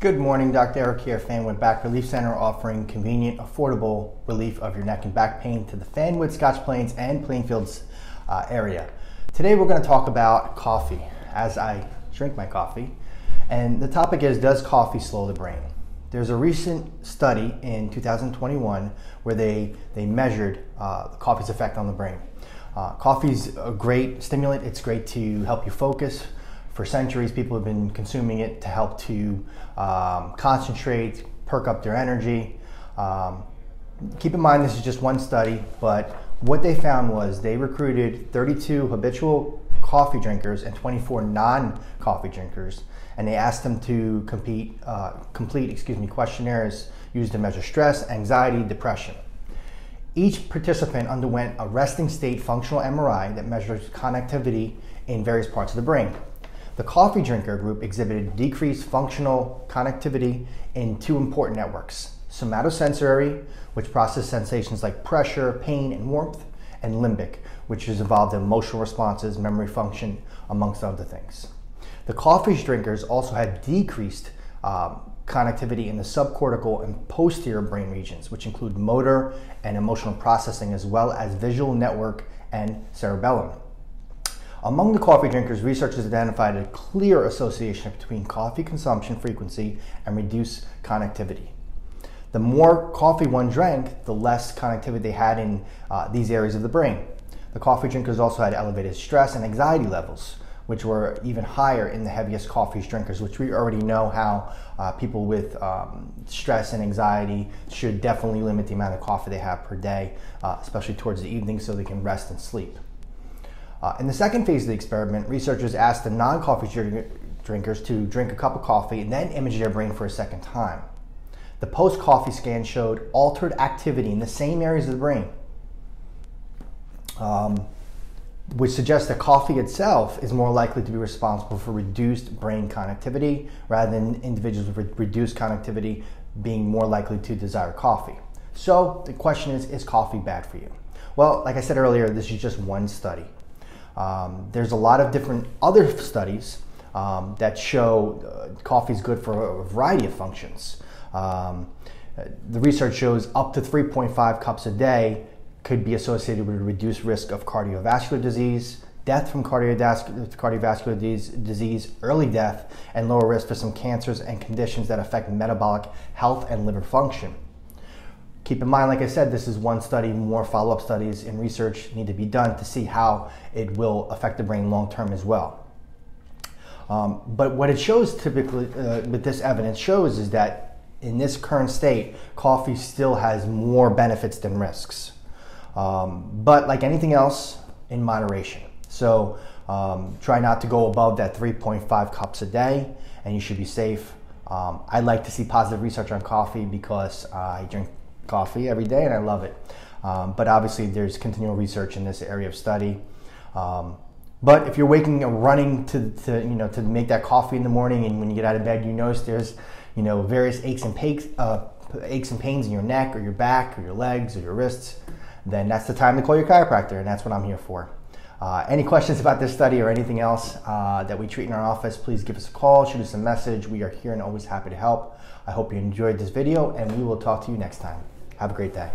Good morning, Dr. Eric here, Fanwood Back Relief Center, offering convenient, affordable relief of your neck and back pain to the Fanwood, Scotch Plains, and Plainfields uh, area. Today we're going to talk about coffee as I drink my coffee. And the topic is Does coffee slow the brain? There's a recent study in 2021 where they, they measured uh, coffee's effect on the brain. Uh, coffee's a great stimulant, it's great to help you focus for centuries, people have been consuming it to help to um, concentrate, perk up their energy. Um, keep in mind, this is just one study, but what they found was they recruited 32 habitual coffee drinkers and 24 non-coffee drinkers, and they asked them to compete, uh, complete, excuse me, questionnaires used to measure stress, anxiety, depression. Each participant underwent a resting state functional MRI that measures connectivity in various parts of the brain. The coffee drinker group exhibited decreased functional connectivity in two important networks somatosensory, which processes sensations like pressure, pain, and warmth, and limbic, which is involved in emotional responses, memory function, amongst other things. The coffee drinkers also had decreased um, connectivity in the subcortical and posterior brain regions, which include motor and emotional processing, as well as visual network and cerebellum. Among the coffee drinkers, researchers identified a clear association between coffee consumption frequency and reduced connectivity. The more coffee one drank, the less connectivity they had in uh, these areas of the brain. The coffee drinkers also had elevated stress and anxiety levels, which were even higher in the heaviest coffee drinkers, which we already know how uh, people with um, stress and anxiety should definitely limit the amount of coffee they have per day, uh, especially towards the evening so they can rest and sleep. Uh, in the second phase of the experiment, researchers asked the non-coffee drinkers to drink a cup of coffee and then image their brain for a second time. The post-coffee scan showed altered activity in the same areas of the brain, um, which suggests that coffee itself is more likely to be responsible for reduced brain connectivity rather than individuals with reduced connectivity being more likely to desire coffee. So the question is, is coffee bad for you? Well, like I said earlier, this is just one study. Um, there's a lot of different other studies um, that show uh, coffee is good for a variety of functions. Um, the research shows up to 3.5 cups a day could be associated with a reduced risk of cardiovascular disease, death from cardiovascular disease, early death, and lower risk for some cancers and conditions that affect metabolic health and liver function. Keep in mind, like I said, this is one study, more follow up studies and research need to be done to see how it will affect the brain long term as well. Um, but what it shows typically, uh, with this evidence, shows is that in this current state, coffee still has more benefits than risks. Um, but like anything else, in moderation. So um, try not to go above that 3.5 cups a day, and you should be safe. Um, I like to see positive research on coffee because uh, I drink coffee every day and I love it. Um, but obviously, there's continual research in this area of study. Um, but if you're waking and running to, to, you know to make that coffee in the morning, and when you get out of bed, you notice there's you know various aches and pains, uh, aches and pains in your neck or your back or your legs or your wrists, then that's the time to call your chiropractor, and that's what I'm here for. Uh, any questions about this study or anything else uh, that we treat in our office, please give us a call, shoot us a message. We are here and always happy to help. I hope you enjoyed this video, and we will talk to you next time. Have a great day.